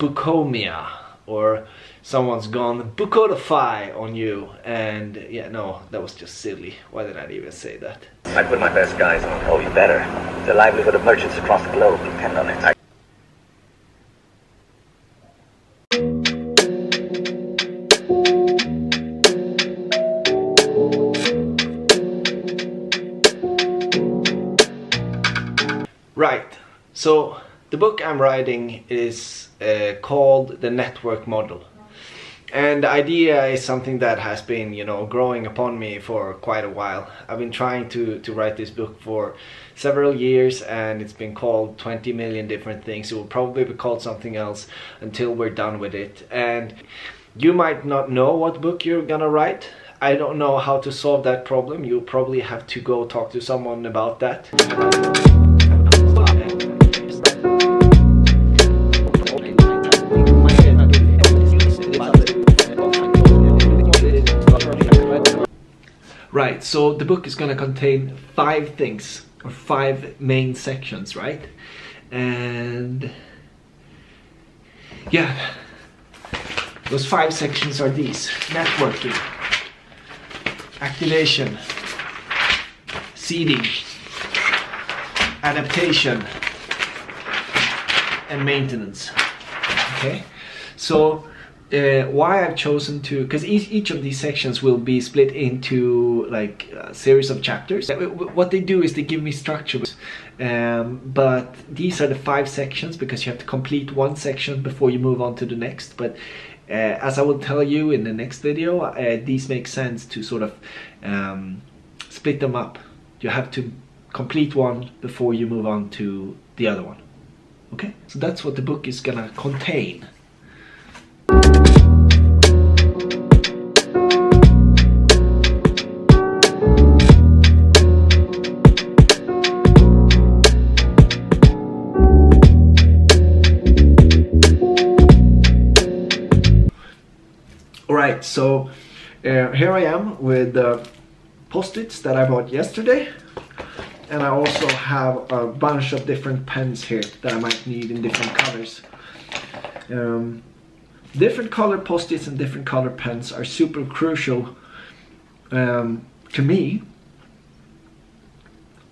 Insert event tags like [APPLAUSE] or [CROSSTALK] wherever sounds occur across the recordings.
bucomia or someone's gone bucodify on you and yeah no that was just silly why did i even say that I put my best guys on. Oh, you better. The livelihood of merchants across the globe depend on it. I right so the book i'm writing is uh, called the network model. And the idea is something that has been you know growing upon me for quite a while. I've been trying to to write this book for several years and it's been called 20 million different things. It will probably be called something else until we're done with it. And you might not know what book you're gonna write. I don't know how to solve that problem. You'll probably have to go talk to someone about that Right, so the book is gonna contain five things, or five main sections, right? And yeah, those five sections are these networking, activation, seeding, adaptation, and maintenance. Okay, so uh, why I've chosen to, because each, each of these sections will be split into like a series of chapters. What they do is they give me structure, um, but these are the five sections because you have to complete one section before you move on to the next. But uh, as I will tell you in the next video, uh, these make sense to sort of um, split them up. You have to complete one before you move on to the other one. Okay, so that's what the book is gonna contain. Alright, so uh, here I am with the post-its that I bought yesterday and I also have a bunch of different pens here that I might need in different colors. Um, different color post-its and different color pens are super crucial um, to me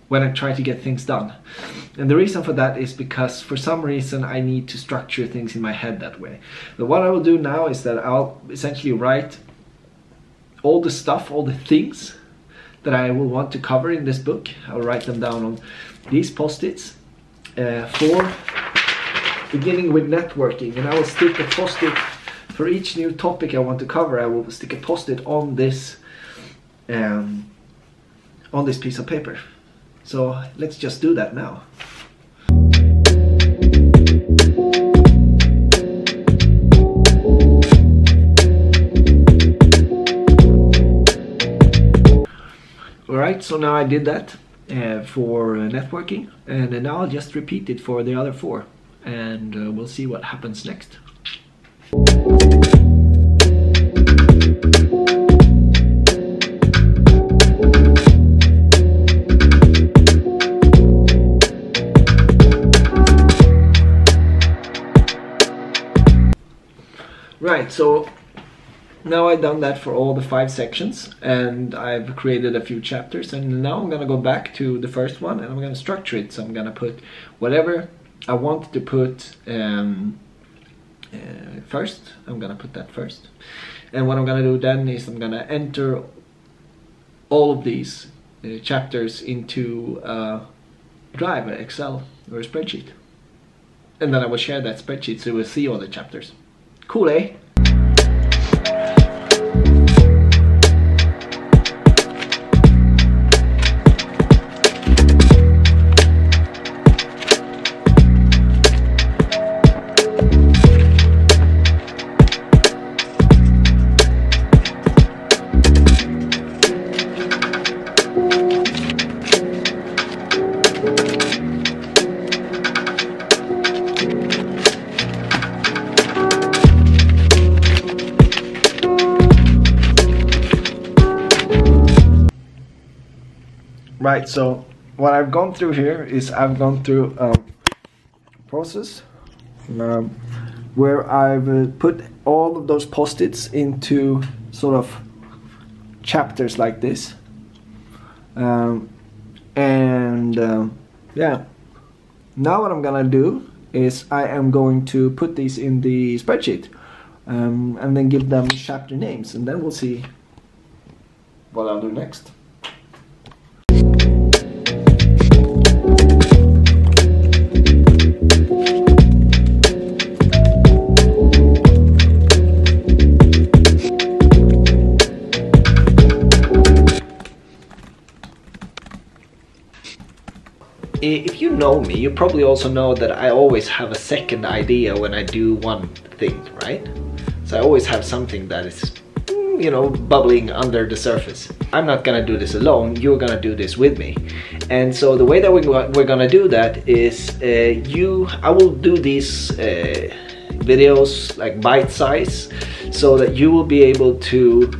when I try to get things done. And the reason for that is because for some reason I need to structure things in my head that way. But what I will do now is that I'll essentially write all the stuff, all the things that I will want to cover in this book. I'll write them down on these post-its uh, for beginning with networking and I will stick a post-it for each new topic I want to cover I will stick a post-it on this um, on this piece of paper so let's just do that now Alright, so now I did that uh, for uh, networking and now I'll just repeat it for the other four and uh, we'll see what happens next. Right, so now I've done that for all the five sections and I've created a few chapters and now I'm gonna go back to the first one and I'm gonna structure it. So I'm gonna put whatever I want to put um, uh, first. I'm gonna put that first. And what I'm gonna do then is I'm gonna enter all of these uh, chapters into uh, Drive, Excel, or a spreadsheet. And then I will share that spreadsheet so you will see all the chapters. Cool, eh? Right, so what I've gone through here is I've gone through um, process, um, where I've uh, put all of those post-its into sort of chapters like this. Um, and um, yeah, now what I'm gonna do is I am going to put these in the spreadsheet um, and then give them chapter names and then we'll see what I'll do next. If you know me, you probably also know that I always have a second idea when I do one thing, right? So I always have something that is, mm, you know, bubbling under the surface. I'm not gonna do this alone, you're gonna do this with me. And so the way that we, we're gonna do that is uh, you, I will do these uh, videos like bite size so that you will be able to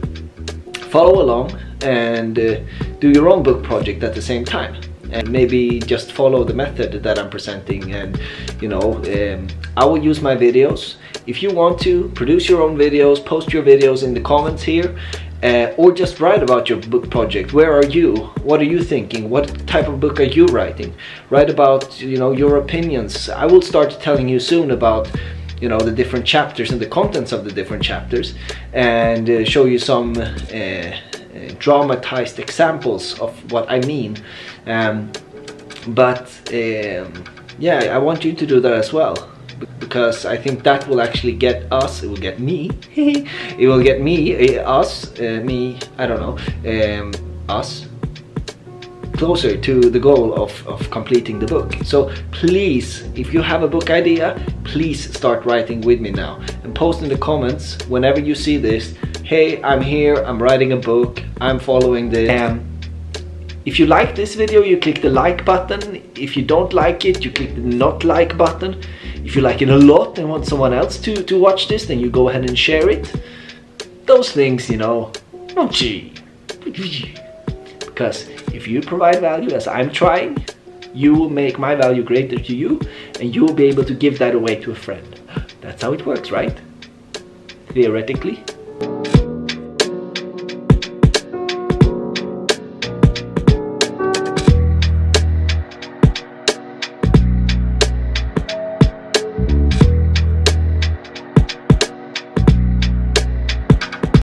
follow along and uh, do your own book project at the same time and maybe just follow the method that I'm presenting and you know um, I will use my videos. If you want to produce your own videos post your videos in the comments here uh, or just write about your book project. Where are you? What are you thinking? What type of book are you writing? Write about you know your opinions. I will start telling you soon about you know the different chapters and the contents of the different chapters and uh, show you some uh, dramatized examples of what I mean um, but um, yeah I want you to do that as well because I think that will actually get us, it will get me, [LAUGHS] it will get me, uh, us, uh, me, I don't know, um, us, closer to the goal of, of completing the book. So please, if you have a book idea, please start writing with me now and post in the comments whenever you see this hey, I'm here, I'm writing a book, I'm following the... Um, if you like this video, you click the like button. If you don't like it, you click the not like button. If you like it a lot and want someone else to, to watch this, then you go ahead and share it. Those things, you know. Because if you provide value as I'm trying, you will make my value greater to you and you will be able to give that away to a friend. That's how it works, right? Theoretically.